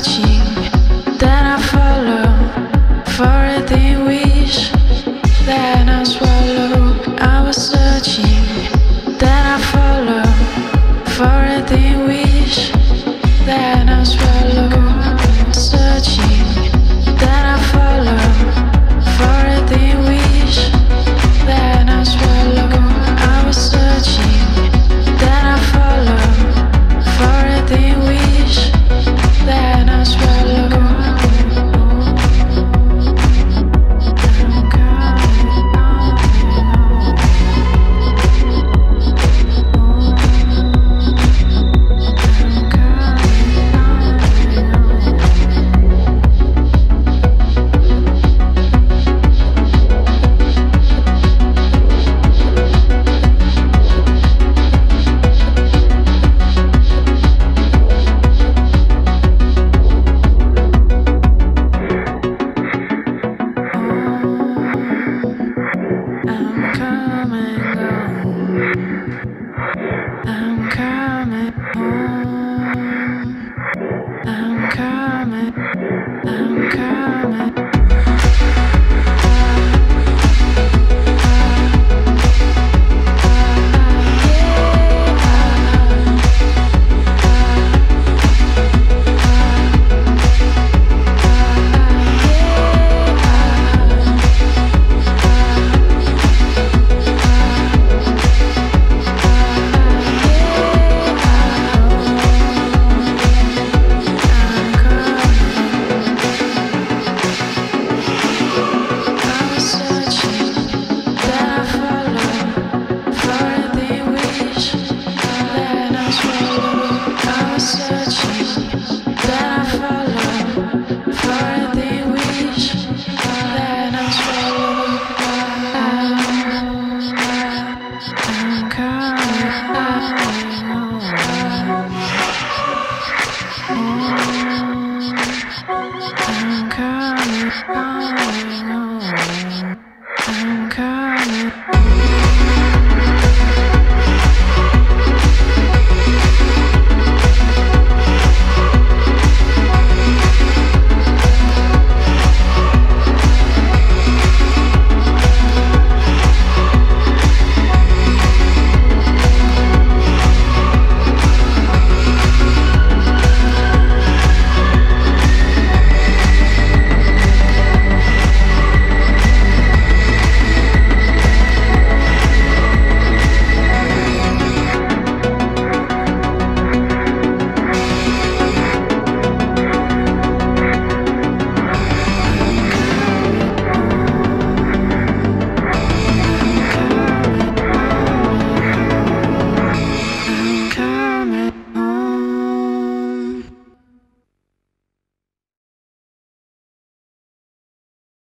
情 Oh come and go. I'm coming home. I'm coming. I'm coming.